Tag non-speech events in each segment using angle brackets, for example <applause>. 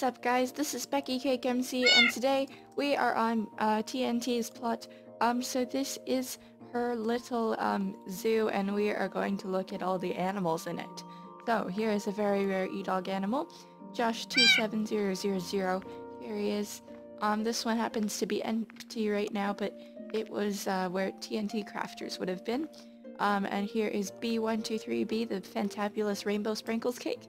What's up guys, this is Beccy Cake MC and today we are on uh, TNT's plot. Um, so this is her little um, zoo and we are going to look at all the animals in it. So here is a very rare EDawg animal, Josh27000. Here he is. Um, this one happens to be empty right now but it was uh, where TNT crafters would have been. Um, and here is B123B, the fantabulous rainbow sprinkles cake.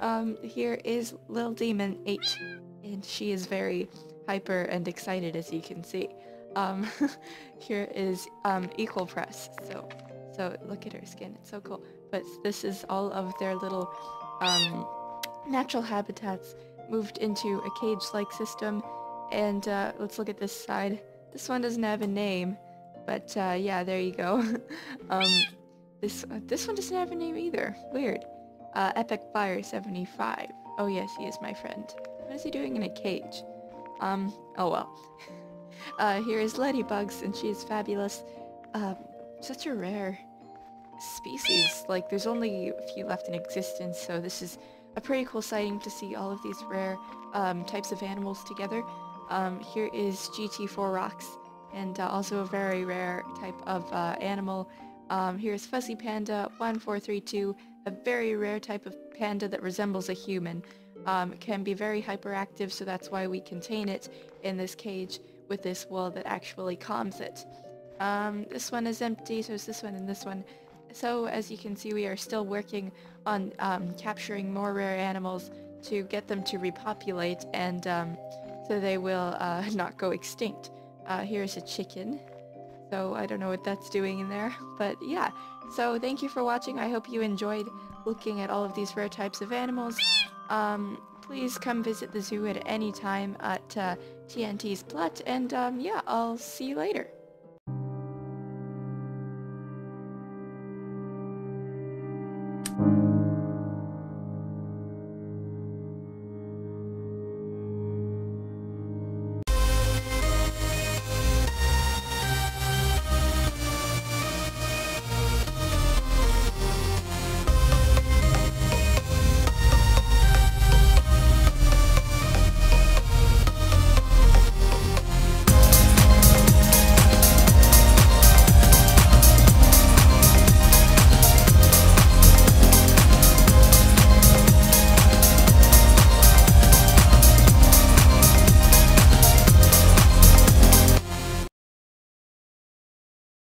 Um, here is Lil Demon 8, and she is very hyper and excited as you can see. Um, <laughs> here is um, Equal Press, so, so look at her skin, it's so cool. But this is all of their little um, natural habitats moved into a cage-like system. And uh, let's look at this side. This one doesn't have a name, but uh, yeah, there you go. <laughs> um, this uh, this one doesn't have a name either. Weird. Uh, Epic Fire 75. Oh yes, he is my friend. What is he doing in a cage? Um, oh well. <laughs> uh, here is Ladybugs, and she is fabulous. Um, such a rare species. Like, there's only a few left in existence, so this is a pretty cool sighting to see all of these rare um, types of animals together. Um, here is GT4 Rocks, and uh, also a very rare type of uh, animal. Um, here's Fuzzy Panda 1432, a very rare type of panda that resembles a human. Um, can be very hyperactive, so that's why we contain it in this cage with this wool that actually calms it. Um, this one is empty, so is this one and this one. So as you can see, we are still working on um, capturing more rare animals to get them to repopulate and um, so they will uh, <laughs> not go extinct. Uh, here's a chicken. So I don't know what that's doing in there. <laughs> But yeah, so thank you for watching. I hope you enjoyed looking at all of these rare types of animals. Um, please come visit the zoo at any time at uh, TNT's Plot. And um, yeah, I'll see you later.